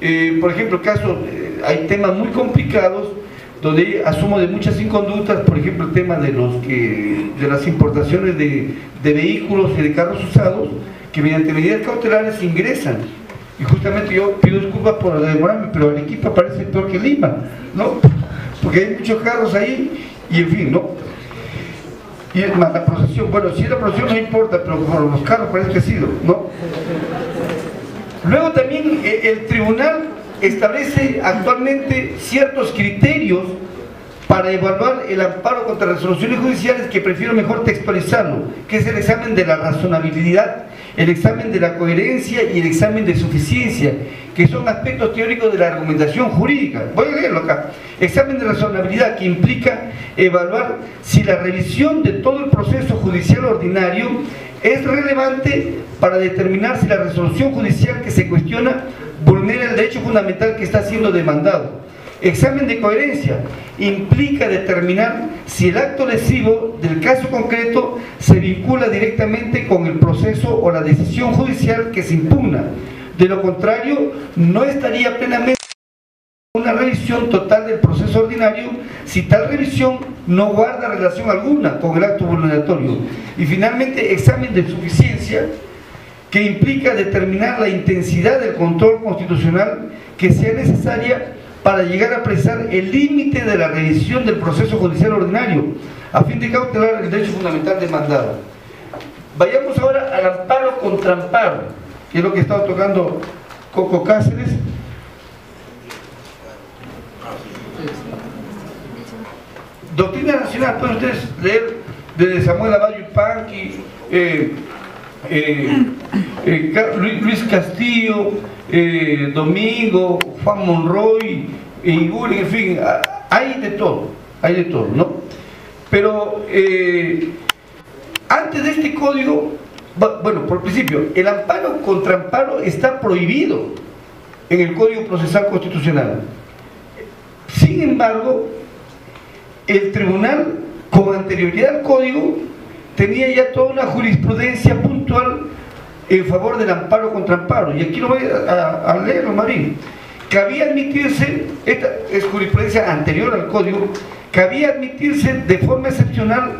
Eh, por ejemplo, caso, eh, hay temas muy complicados donde asumo de muchas inconductas, por ejemplo, el tema de, los que, de las importaciones de, de vehículos y de carros usados, que mediante medidas cautelares ingresan. Y justamente yo pido disculpas por demorarme, pero el equipo parece peor que Lima, ¿no? Porque hay muchos carros ahí y en fin, ¿no? Y es más, la procesión, bueno, si la procesión no importa, pero los carros parece que ha sido, ¿no? Luego también el tribunal establece actualmente ciertos criterios para evaluar el amparo contra resoluciones judiciales que prefiero mejor textualizarlo, que es el examen de la razonabilidad, el examen de la coherencia y el examen de suficiencia, que son aspectos teóricos de la argumentación jurídica. Voy a leerlo acá. Examen de razonabilidad que implica evaluar si la revisión de todo el proceso judicial ordinario es relevante para determinar si la resolución judicial que se cuestiona vulnera el derecho fundamental que está siendo demandado. Examen de coherencia implica determinar si el acto lesivo del caso concreto se vincula directamente con el proceso o la decisión judicial que se impugna. De lo contrario, no estaría plenamente una revisión total del proceso ordinario si tal revisión no guarda relación alguna con el acto vulneratorio. Y finalmente, examen de suficiencia que implica determinar la intensidad del control constitucional que sea necesaria para llegar a precisar el límite de la revisión del proceso judicial ordinario, a fin de cautelar el derecho fundamental demandado. Vayamos ahora al amparo contra amparo, que es lo que estaba tocando Coco Cáceres. Doctrina Nacional, pueden ustedes leer desde Samuel Abayo Panqui, eh, Luis Castillo, eh, Domingo, Juan Monroy, Iguri, en fin, hay de todo, hay de todo, ¿no? Pero eh, antes de este código, bueno, por principio, el amparo contra amparo está prohibido en el Código Procesal Constitucional. Sin embargo, el tribunal, con anterioridad al código, tenía ya toda una jurisprudencia puntual en favor del amparo contra amparo. Y aquí lo voy a, a leerlo, Marín. Cabía admitirse, esta es jurisprudencia anterior al código, cabía admitirse de forma excepcional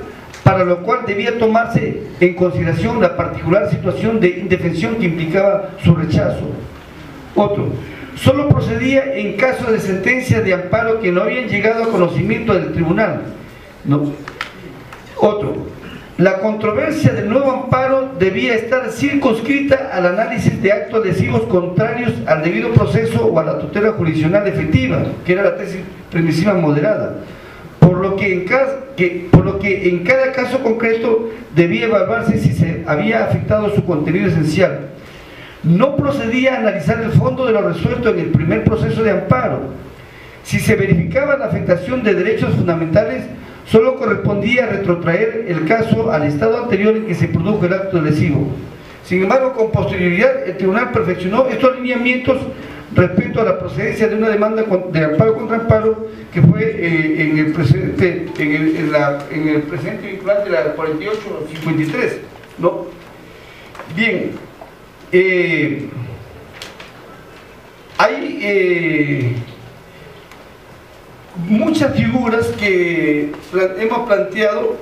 para lo cual debía tomarse en consideración la particular situación de indefensión que implicaba su rechazo. Otro, solo procedía en caso de sentencia de amparo que no habían llegado a conocimiento del tribunal. No. Otro, la controversia del nuevo amparo debía estar circunscrita al análisis de actos lesivos contrarios al debido proceso o a la tutela jurisdiccional efectiva, que era la tesis permisiva moderada, por lo que en por lo que en cada caso concreto debía evaluarse si se había afectado su contenido esencial. No procedía a analizar el fondo de lo resuelto en el primer proceso de amparo. Si se verificaba la afectación de derechos fundamentales, solo correspondía retrotraer el caso al estado anterior en que se produjo el acto lesivo. Sin embargo, con posterioridad, el tribunal perfeccionó estos lineamientos respecto a la procedencia de una demanda de amparo contra amparo que fue eh, en el presente en el, en la, presente vinculante de la 4853 ¿no? bien eh, hay eh, muchas figuras que hemos planteado.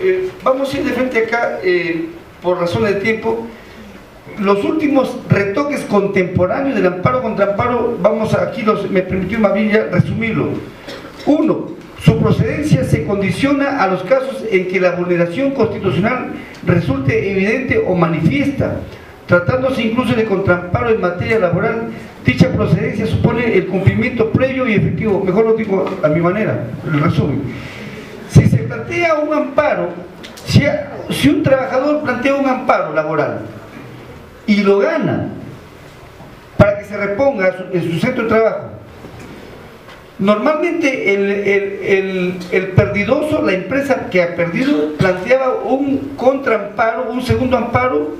Eh, vamos a ir de frente acá, eh, por razón de tiempo. Los últimos retoques contemporáneos del amparo contra amparo, vamos aquí los, me permitió Mavilla resumirlo. Uno, su procedencia se condiciona a los casos en que la vulneración constitucional resulte evidente o manifiesta, tratándose incluso de contramparo en materia laboral Dicha procedencia supone el cumplimiento previo y efectivo, mejor lo digo a mi manera, el resumen. Si se plantea un amparo, si, un trabajador plantea un amparo laboral y lo gana para que se reponga en su centro de trabajo, Normalmente el, el, perdidoso, la empresa que ha perdido, planteaba un contraamparo, un segundo amparo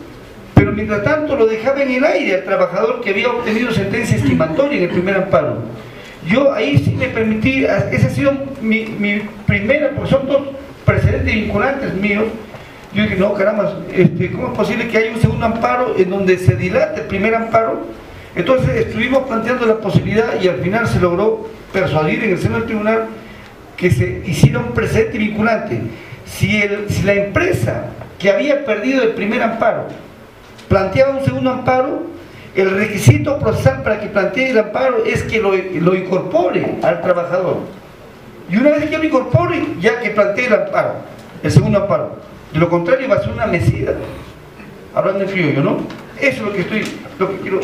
pero mientras tanto lo dejaba en el aire al trabajador que había obtenido sentencia estimatoria en el primer amparo. Yo ahí sí me permití, esa ha sido mi, mi primera, porque son dos precedentes vinculantes míos. Yo dije, no, caramba, este, ¿cómo es posible que haya un segundo amparo en donde se dilate el primer amparo? Entonces estuvimos planteando la posibilidad y al final se logró persuadir en el seno del tribunal que se hiciera un precedente vinculante. Si, el, si la empresa que había perdido el primer amparo planteaba un segundo amparo, el requisito procesal para que plantee el amparo es que lo, incorpore al trabajador. Y una vez que lo incorpore, ya que plantee el amparo, el segundo amparo. De lo contrario va a ser una mesida. Hablando en criollo, ¿no? Eso es lo que estoy, lo que quiero.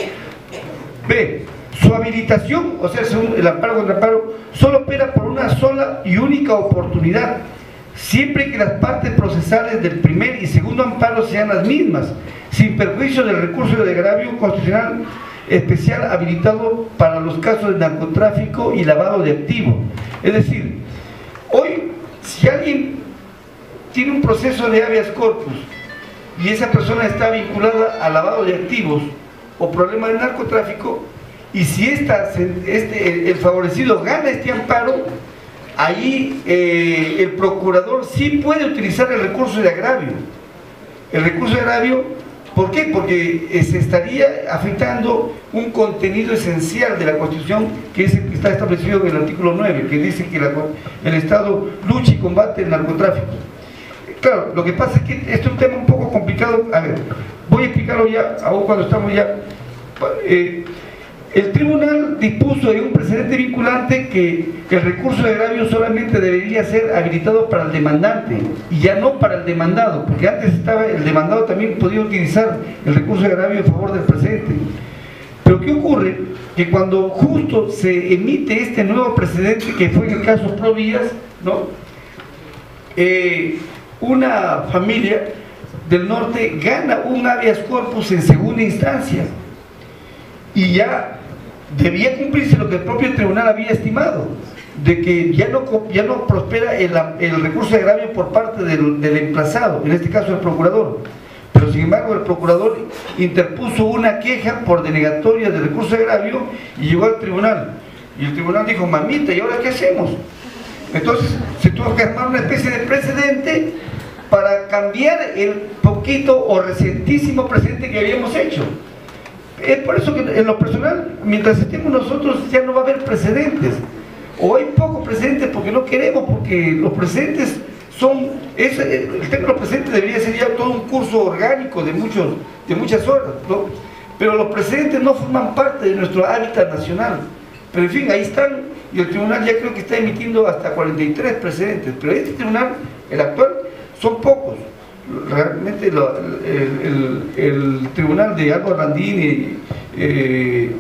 B. Su habilitación, o sea, el amparo contra amparo, solo opera por una sola y única oportunidad, siempre que las partes procesales del primer y segundo amparo sean las mismas, sin perjuicio del recurso de agravio constitucional especial habilitado para los casos de narcotráfico y lavado de activos. Es decir, hoy, si alguien tiene un proceso de habeas corpus y esa persona está vinculada al lavado de activos o problema de narcotráfico, y si esta, este, el favorecido gana este amparo, ahí eh, el procurador sí puede utilizar el recurso de agravio. El recurso de agravio, ¿por qué? Porque eh, se estaría afectando un contenido esencial de la Constitución que, es, que está establecido en el artículo 9, que dice que el Estado lucha y combate el narcotráfico. Claro, lo que pasa es que este es un tema un poco complicado. A ver, voy a explicarlo ya, aún cuando estamos ya... Eh, el tribunal dispuso de un precedente vinculante que el recurso de agravio solamente debería ser habilitado para el demandante y ya no para el demandado, porque antes estaba el demandado también podía utilizar el recurso de agravio en favor del precedente. Pero ¿qué ocurre? Que cuando justo se emite este nuevo precedente, que fue en el caso Provías, ¿no? Eh, una familia del norte gana un habeas corpus en segunda instancia y ya debía cumplirse lo que el propio tribunal había estimado, de que ya no, ya no prospera el, recurso de agravio por parte del, emplazado, en este caso el procurador. Pero sin embargo el procurador interpuso una queja por denegatoria del recurso de agravio y llegó al tribunal. Y el tribunal dijo, mamita, ¿y ahora qué hacemos? Entonces se tuvo que armar una especie de precedente para cambiar el poquito o recientísimo precedente que habíamos hecho. Es por eso que en lo personal, mientras estemos nosotros, ya no va a haber precedentes. O hay pocos precedentes porque no queremos, porque los precedentes son, es, el tema de los precedentes debería ser ya todo un curso orgánico de, muchos, de muchas horas, ¿no? pero los precedentes no forman parte de nuestro hábitat nacional. Pero en fin, ahí están, y el tribunal ya creo que está emitiendo hasta 43 precedentes, pero este tribunal, el actual, son pocos realmente el, tribunal de Aldo Randini eh,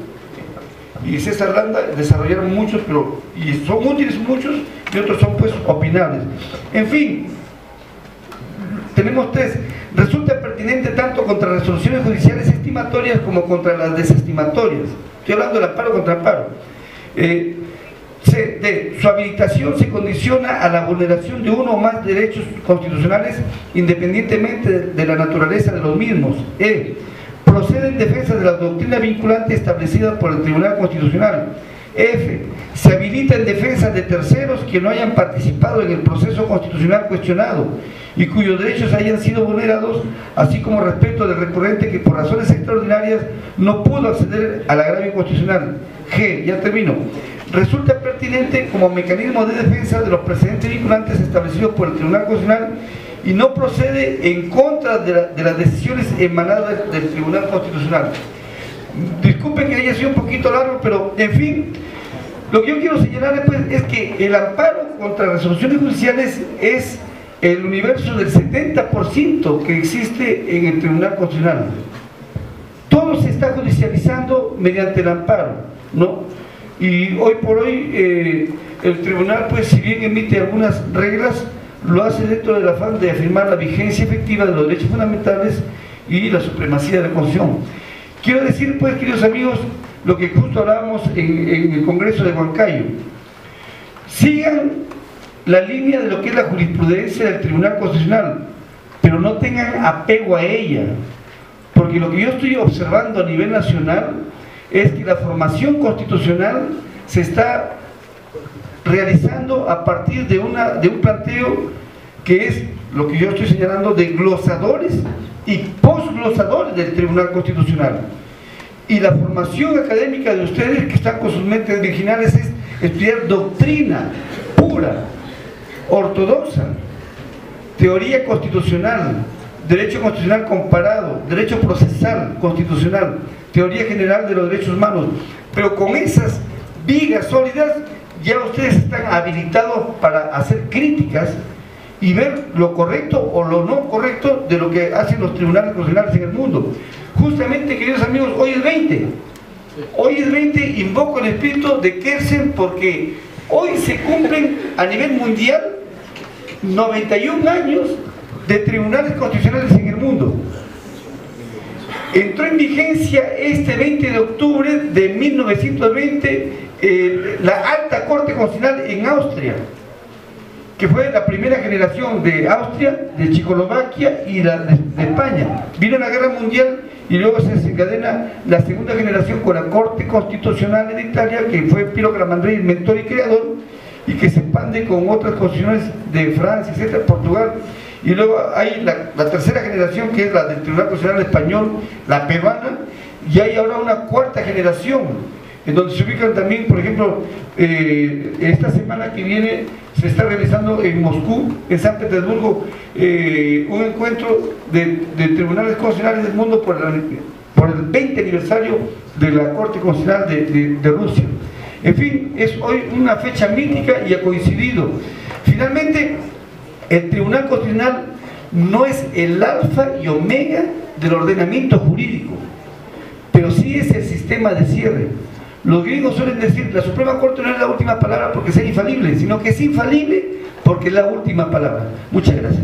y César Landa desarrollaron muchos, pero y son útiles muchos y otros son pues opinables. En fin, tenemos tres. Resulta pertinente tanto contra resoluciones judiciales estimatorias como contra las desestimatorias. Estoy hablando del amparo contra amparo. Eh, de su habilitación se condiciona a la vulneración de uno o más derechos constitucionales independientemente de la naturaleza de los mismos. E. Procede en defensa de la doctrina vinculante establecida por el Tribunal Constitucional. F. Se habilita en defensa de terceros que no hayan participado en el proceso constitucional cuestionado y cuyos derechos hayan sido vulnerados, así como respecto del recurrente que por razones extraordinarias no pudo acceder al agravio constitucional. G. Ya termino resulta pertinente como mecanismo de defensa de los precedentes vinculantes establecidos por el Tribunal Constitucional y no procede en contra de, las decisiones emanadas del Tribunal Constitucional. Disculpen que haya sido un poquito largo, pero en fin, lo que yo quiero señalar después es que el amparo contra resoluciones judiciales es el universo del 70% que existe en el Tribunal Constitucional. Todo se está judicializando mediante el amparo, ¿no? Y hoy por hoy eh, el tribunal, pues si bien emite algunas reglas, lo hace dentro del afán de afirmar la vigencia efectiva de los derechos fundamentales y la supremacía de la Constitución. Quiero decir, pues, queridos amigos, lo que justo hablábamos en, en el Congreso de Huancayo. Sigan la línea de lo que es la jurisprudencia del Tribunal Constitucional, pero no tengan apego a ella, porque lo que yo estoy observando a nivel nacional es que la formación constitucional se está realizando a partir de, una, de un planteo que es lo que yo estoy señalando de glosadores y posglosadores del Tribunal Constitucional. Y la formación académica de ustedes que están con sus mentes virginales es estudiar doctrina pura, ortodoxa, teoría constitucional, derecho constitucional comparado, derecho procesal constitucional, teoría general de los derechos humanos. Pero con esas vigas sólidas ya ustedes están habilitados para hacer críticas y ver lo correcto o lo no correcto de lo que hacen los tribunales constitucionales en el mundo. Justamente, queridos amigos, hoy es 20. Hoy es 20, invoco el espíritu de Kersen porque hoy se cumplen a nivel mundial 91 años de tribunales constitucionales en el mundo. Entró en vigencia este 20 de octubre de 1920 eh, la Alta Corte Constitucional en Austria, que fue la primera generación de Austria, de Checoslovaquia y de, España. Vino la Guerra Mundial y luego se desencadena la segunda generación con la Corte Constitucional en Italia, que fue Piero Gramandrei, el mentor y creador, y que se expande con otras constituciones de Francia, etcétera, Portugal. Y luego hay la, tercera generación, que es la del Tribunal Constitucional Español, la peruana, y hay ahora una cuarta generación, en donde se ubican también, por ejemplo, eh, esta semana que viene se está realizando en Moscú, en San Petersburgo, eh, un encuentro de, de, tribunales constitucionales del mundo por, la, por, el 20 aniversario de la Corte Constitucional de, de, de Rusia. En fin, es hoy una fecha mítica y ha coincidido. Finalmente, el Tribunal Constitucional no es el alfa y omega del ordenamiento jurídico, pero sí es el sistema de cierre. Los griegos suelen decir, la Suprema Corte no es la última palabra porque sea infalible, sino que es infalible porque es la última palabra. Muchas gracias.